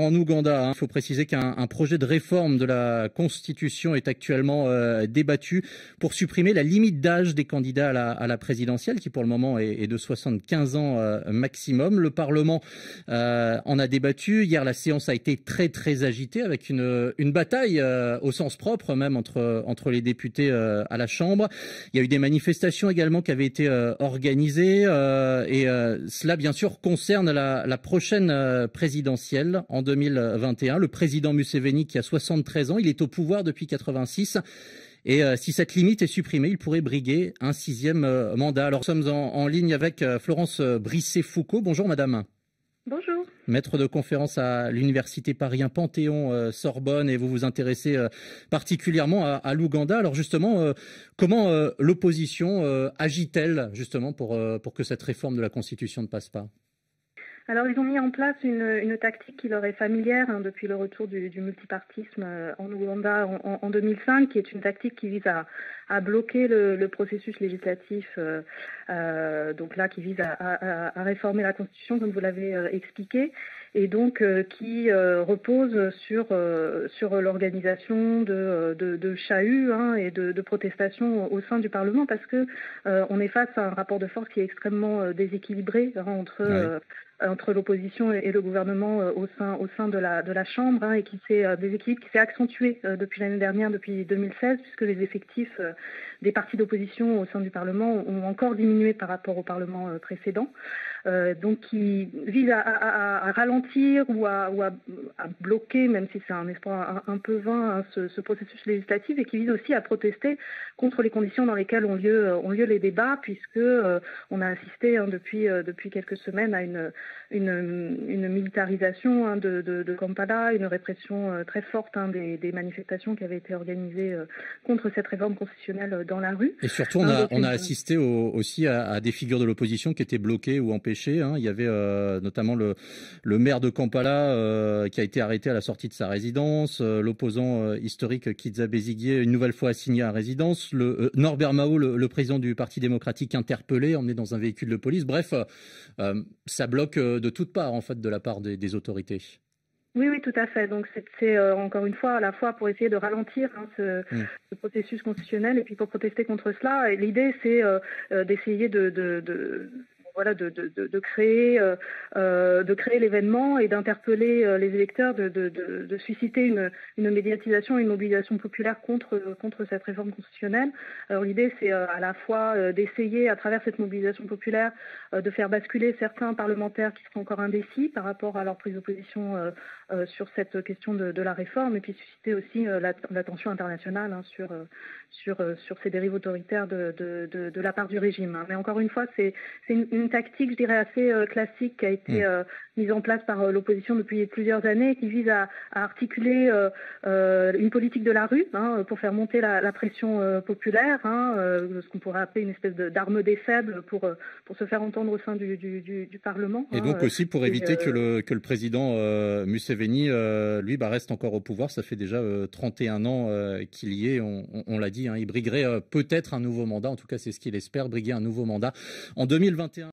En Ouganda, il hein, faut préciser qu'un projet de réforme de la Constitution est actuellement euh, débattu pour supprimer la limite d'âge des candidats à la, présidentielle, qui pour le moment est, de 75 ans euh, maximum. Le Parlement euh, en a débattu. Hier, la séance a été très très agitée, avec une, une bataille au sens propre, même entre, entre les députés à la Chambre. Il y a eu des manifestations également qui avaient été organisées, et cela, bien sûr, concerne la, la prochaine présidentielle en 2021. Le président Museveni, qui a 73 ans, il est au pouvoir depuis 86. Et euh, si cette limite est supprimée, il pourrait briguer un sixième euh, mandat. Alors, nous sommes en, ligne avec euh, Florence Brisset-Foucault. Bonjour, madame. Bonjour. Maître de conférence à l'Université Paris Panthéon Sorbonne et vous vous intéressez particulièrement à, l'Ouganda. Alors justement, comment l'opposition agit-elle justement pour, pour que cette réforme de la Constitution ne passe pas? Alors, ils ont mis en place une, tactique qui leur est familière hein, depuis le retour du, multipartisme euh, en Ouganda en, 2005, qui est une tactique qui vise à, bloquer le, processus législatif, euh, euh, donc là, qui vise à, réformer la Constitution, comme vous l'avez expliqué, et donc qui repose sur, sur l'organisation de, de, de chahuts hein, et de, protestations au sein du Parlement, parce que on est face à un rapport de force qui est extrêmement déséquilibré hein, entre entre l'opposition et, le gouvernement euh, au sein de la Chambre hein, et qui s'est euh, des équilibres qui s'est accentué euh, depuis l'année dernière, depuis 2016, puisque les effectifs des partis d'opposition au sein du Parlement ont encore diminué par rapport au Parlement précédent. Donc qui vise à, ralentir ou, à, ou à, bloquer, même si c'est un espoir un, peu vain, hein, ce, processus législatif, et qui vise aussi à protester contre les conditions dans lesquelles ont lieu, ont lieu les débats, puisque on a assisté hein, depuis, depuis quelques semaines à une, une, militarisation hein, de, Kampala, une répression euh, très forte des, manifestations qui avaient été organisées euh, contre cette réforme constitutionnelle euh, dans la rue. Et surtout, on a, on a assisté aussi à, des figures de l'opposition qui étaient bloquées ou empêchées. Hein. Il y avait notamment le, le, maire de Kampala qui a été arrêté à la sortie de sa résidence, l'opposant historique Kizza Besigye une nouvelle fois assigné à résidence, le, Norbert Mao, le, président du Parti démocratique, interpellé, emmené dans un véhicule de police. Bref, ça bloque de toutes parts, en fait, de la part des, autorités. Oui, oui, tout à fait. Donc c'est euh, encore une fois à la fois pour essayer de ralentir hein, mm. ce, processus constitutionnel et puis pour protester contre cela. L'idée c'est euh, euh, d'essayer de, voilà, de, de, créer, euh, euh, de créer l'événement et d'interpeller euh, les électeurs, de, susciter une, une, médiatisation, une mobilisation populaire contre, contre cette réforme constitutionnelle. Alors l'idée, c'est à la fois d'essayer, à travers cette mobilisation populaire, de faire basculer certains parlementaires qui seraient encore indécis par rapport à leur prise d'opposition sur cette question de, la réforme, et puis susciter aussi l'attention internationale hein, sur, sur, sur ces dérives autoritaires de, de, la part du régime. Mais encore une fois, c'est une tactique, je dirais, assez euh, classique qui a été mm. euh, mise en place par euh, l'opposition depuis plusieurs années, qui vise à, articuler une politique de la rue hein, pour faire monter la, pression populaire, hein, ce qu'on pourrait appeler une espèce d'arme des faibles pour, pour se faire entendre au sein du, du, Parlement. Et donc hein, aussi pour éviter que, le, que le président Museveni, lui, bah, reste encore au pouvoir. Ça fait déjà 31 ans qu'il y est, on, on l'a dit, il briguerait peut-être un nouveau mandat, en tout cas c'est ce qu'il espère, briguer un nouveau mandat en 2021.